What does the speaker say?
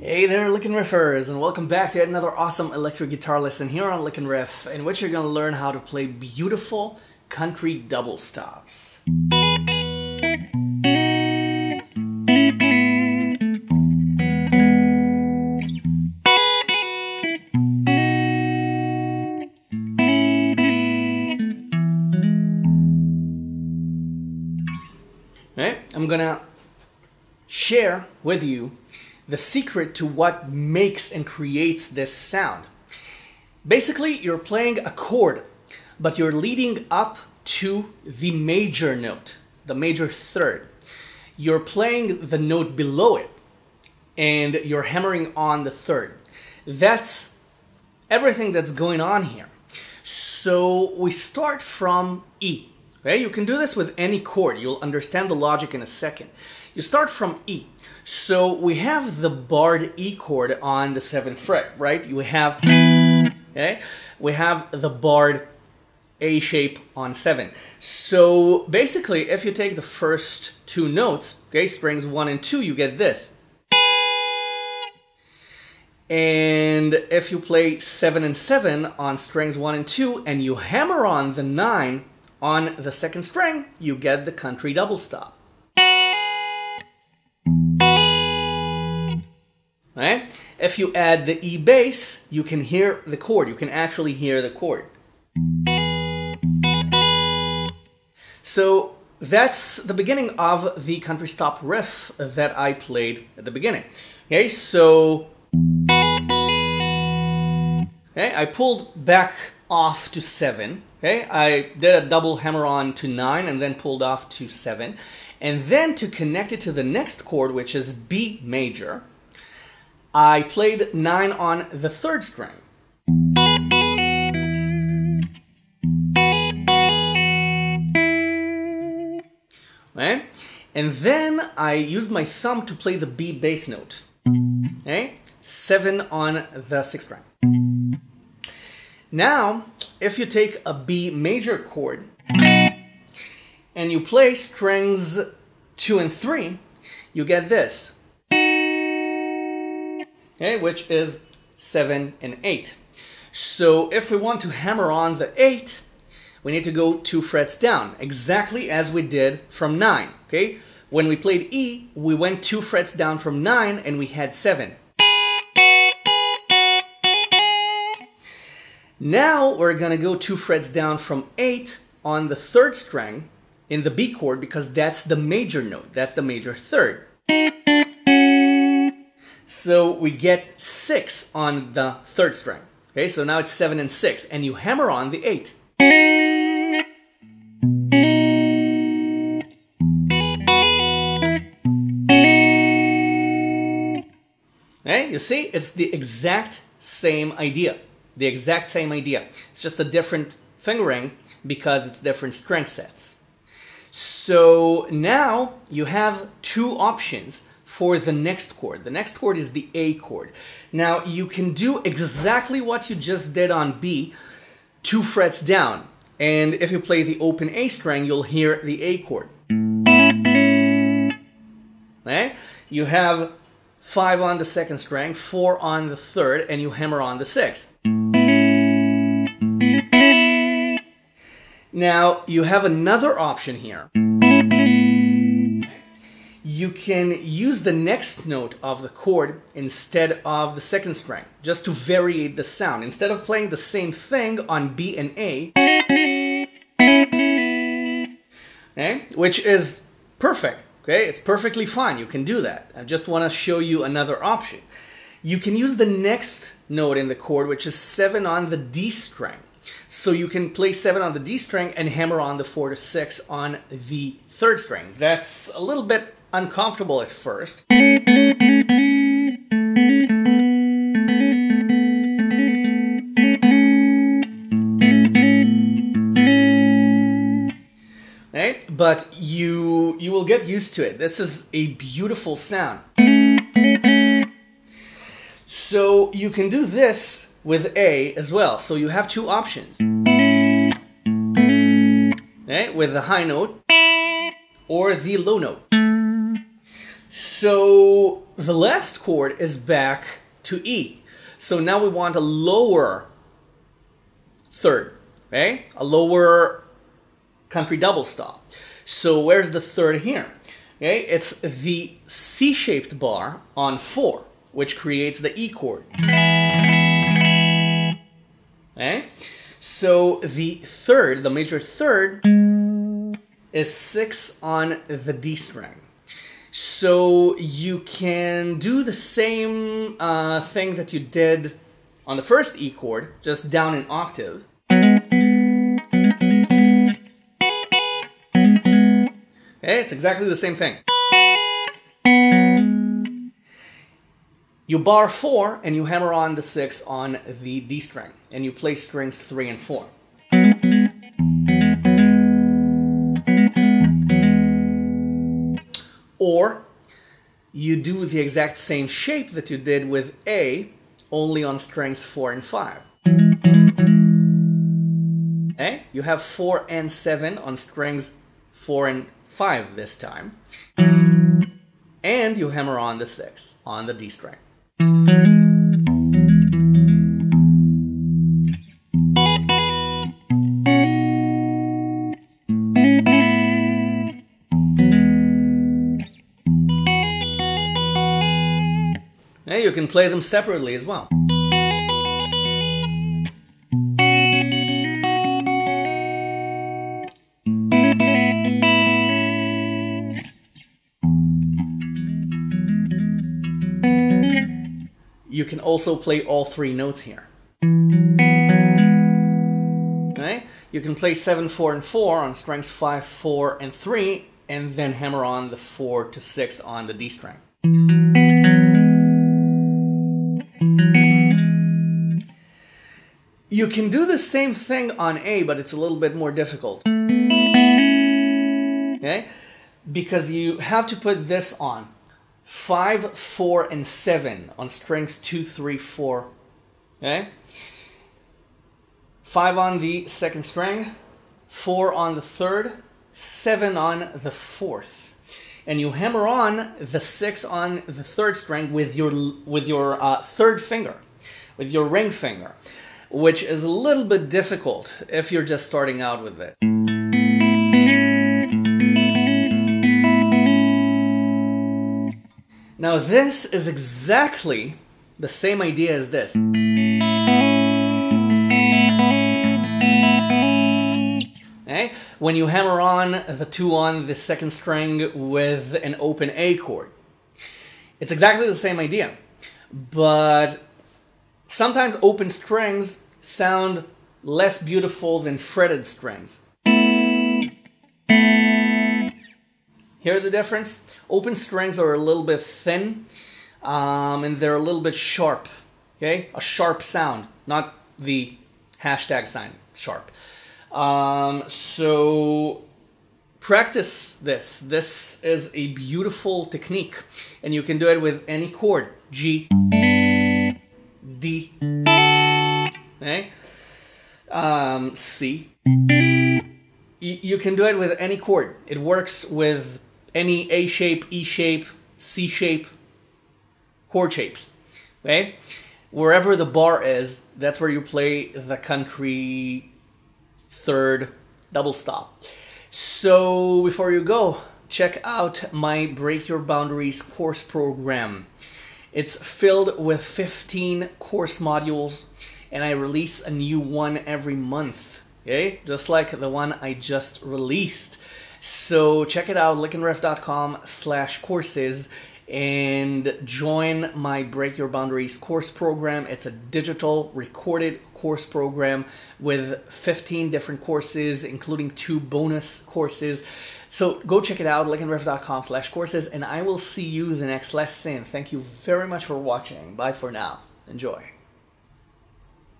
Hey there, Lickin' Riffers, and welcome back to another awesome electric guitar lesson here on LickNRiff, in which you're to learn how to play beautiful country double stops. Gonna share with you the secret to what makes and creates this sound. Basically, you're playing a chord, but you're leading up to the major note, the major third. You're playing the note below it, and you're hammering on the third. That's everything that's going on here. So we start from E. Okay, you can do this with any chord. You'll understand the logic in a second. You start from E. So we have the barred E chord on the seventh fret, right? You have, okay, we have the barred A shape on seven. So basically, if you take the first two notes, okay, strings one and two, you get this. And if you play seven and seven on strings one and two, and you hammer on the nine, on the second string, you get the country double stop. Right? If you add the E bass, you can hear the chord. You can actually hear the chord. So that's the beginning of the country stop riff that I played at the beginning. Okay, so okay, I pulled back off to seven. Okay, I did a double hammer on to nine and then pulled off to seven. And then to connect it to the next chord, which is B major, I played nine on the third string. Okay? And then I used my thumb to play the B bass note. Okay? Seven on the sixth string. Now, if you take a B major chord and you play strings two and three, you get this. Okay, which is seven and eight. So if we want to hammer on the eight, we need to go two frets down, exactly as we did from nine. Okay, when we played E, we went two frets down from nine and we had seven. Now we're gonna go two frets down from eight on the third string in the B chord because that's the major note, that's the major third. So we get six on the third string. Okay, so now it's seven and six, and you hammer on the eight. Okay, you see, it's the exact same idea. The exact same idea. It's just a different fingering because it's different strength sets. So now you have two options for the next chord. The next chord is the A chord. Now you can do exactly what you just did on B, two frets down. And if you play the open A string, you'll hear the A chord. Okay? You have five on the second string, four on the third, and you hammer on the sixth. Now, you have another option here. You can use the next note of the chord instead of the second string, just to variate the sound. Instead of playing the same thing on B and A, okay, which is perfect, okay? It's perfectly fine, you can do that. I just want to show you another option. You can use the next note in the chord, which is 7 on the D string. So you can play 7 on the D string and hammer on the 4 to 6 on the third string. That's a little bit uncomfortable at first. Right? But you you will get used to it. This is a beautiful sound. So you can do this with A as well. So you have two options. Okay, with the high note or the low note. So the last chord is back to E. So now we want a lower third, okay? A lower country double stop. So where's the third here? Okay, it's the C-shaped bar on four, which creates the E chord. Okay, so the third, the major third, is six on the D string. So you can do the same uh, thing that you did on the first E chord, just down an octave. Okay, it's exactly the same thing. You bar 4 and you hammer on the 6 on the D string, and you play strings 3 and 4. Or you do the exact same shape that you did with A, only on strings 4 and 5. Okay? You have 4 and 7 on strings 4 and 5 this time. And you hammer on the 6 on the D string. You can play them separately as well. Can also play all three notes here. Okay? You can play 7, 4, and 4 on strings 5, 4, and 3, and then hammer on the 4 to 6 on the D string. You can do the same thing on A, but it's a little bit more difficult. Okay? Because you have to put this on. 5, 4, and 7 on strings 2, 3, 4. Okay? 5 on the second string, 4 on the third, 7 on the fourth. And you hammer on the 6 on the third string with your, with your uh, third finger, with your ring finger which is a little bit difficult if you're just starting out with it. Now this is exactly the same idea as this. Okay? When you hammer on the 2 on the second string with an open A chord. It's exactly the same idea. But Sometimes open strings sound less beautiful than fretted strings. Hear the difference? Open strings are a little bit thin um, and they're a little bit sharp. Okay, a sharp sound, not the hashtag sign sharp. Um, so practice this. This is a beautiful technique, and you can do it with any chord G. D, okay? Um, you can do it with any chord. It works with any A shape, E shape, C shape, chord shapes, okay? Wherever the bar is, that's where you play the country third double stop. So before you go, check out my Break Your Boundaries course program. It's filled with 15 course modules, and I release a new one every month. Okay, just like the one I just released. So check it out, licknriff.com slash courses and join my Break Your Boundaries course program. It's a digital recorded course program with 15 different courses, including two bonus courses. So go check it out, licknriff.com slash courses, and I will see you the next lesson. Thank you very much for watching. Bye for now. Enjoy.